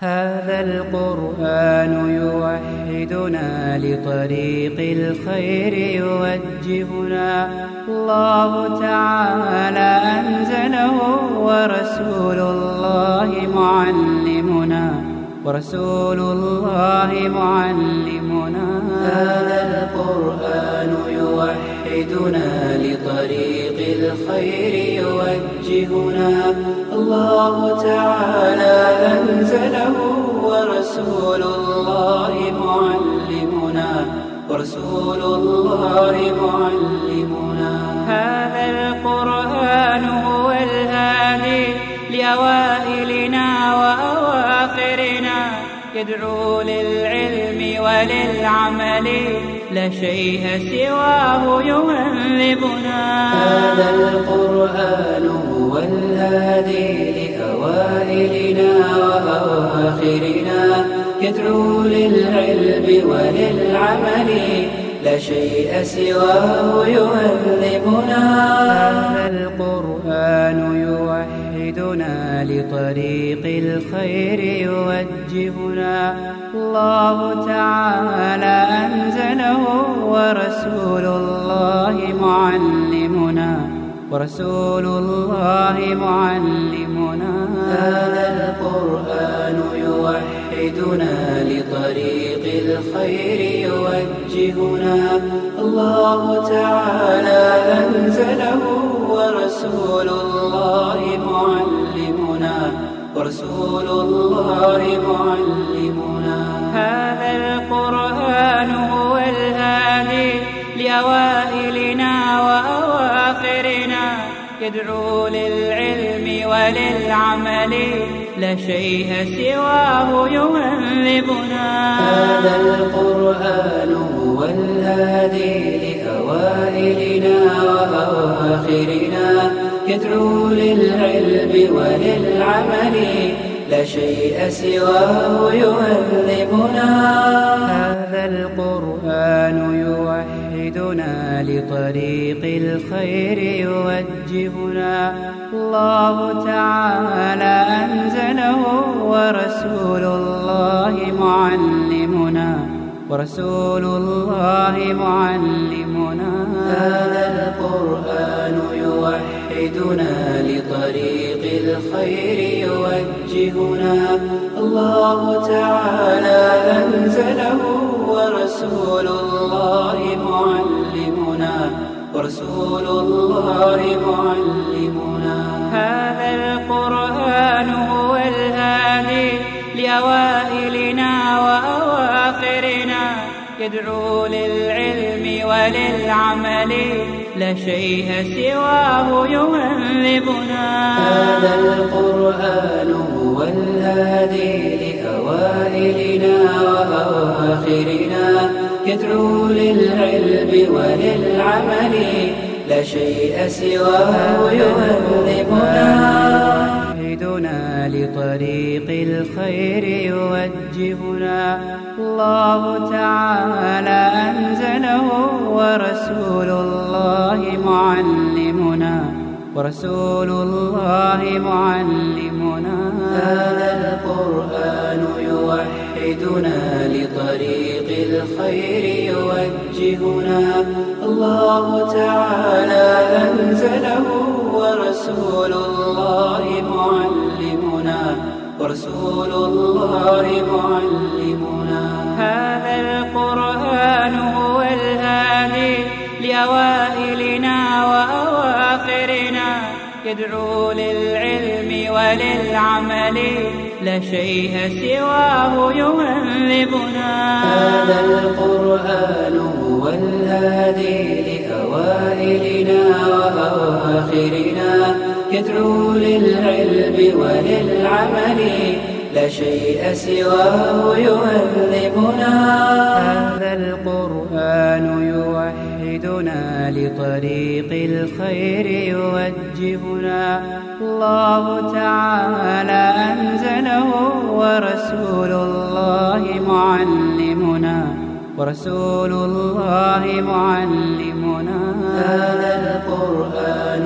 هذا القرآن يوحدنا لطريق الخير يوجهنا. الله تعالى أنزله ورسول الله معلمنا. ورسول الله معلمنا. هذا القرآن يوحدنا لطريق الخير يوجهنا. الله تعالى أنزله ورسول الله معلمنا. ورسول الله معلمنا. يدعو للعلم وللعمل لا شيء سواه يهذبنا هذا القرآن هو الهادي لأوائلنا وأواخرنا. يدعو للعلم وللعمل لا شيء سواه يهذبنا هذا القرآن يوحدنا لطريق الخير يوجهنا. الله تعالى أنزله ورسول الله معلمنا. ورسول الله معلمنا. هذا القرآن يوحدنا لطريق الخير يوجهنا. الله تعالى أنزله ورسول الله ورسول الله معلمنا. هذا القرآن هو الهادي لأوائلنا وأواخرنا يدعو للعلم وللعمل. لا شيء سواه يهذبنا هذا القرآن هو الهادي لأوائلنا وأواخرنا. يدعو للعلم وللعمل. لا شيء سواه يهذبنا هذا القرآن يوحدنا لطريق الخير يوجهنا. الله تعالى ورسول الله معلمنا. ورسول الله معلمنا. هذا القرآن يوحدنا لطريق الخير يوجهنا. الله تعالى أنزله ورسول الله معلمنا. ورسول الله معلمنا. هذا القرآن يدعو للعلم وللعمل لا شيء سواه يهذبنا هذا القرآن هو الهادي لأوائلنا وأواخرنا. يدعو للعلم وللعمل لا شيء سواه يهذبنا يوحدنا لطريق الخير يوجهنا. الله تعالى أنزله ورسول الله معلمنا. ورسول الله معلمنا. هذا القرآن يوحدنا لطريق الخير يوجهنا. الله تعالى أنزله ورسول الله معلمنا ورسول الله معلمنا. هذا القرآن هو الهادي لأوائلنا وأواخرنا. يدعو للعلم وللعمل لا شيء سواه يهذبنا هذا القرآن هو الهادي لأوائلنا وأواخرنا يدعو للعلم وللعمل لا شيء سواه يهذبنا هذا القرآن يوحدنا لطريق الخير يوجهنا. الله تعالى أنزله ورسول الله معلمنا. ورسول الله معلمنا. هذا القرآن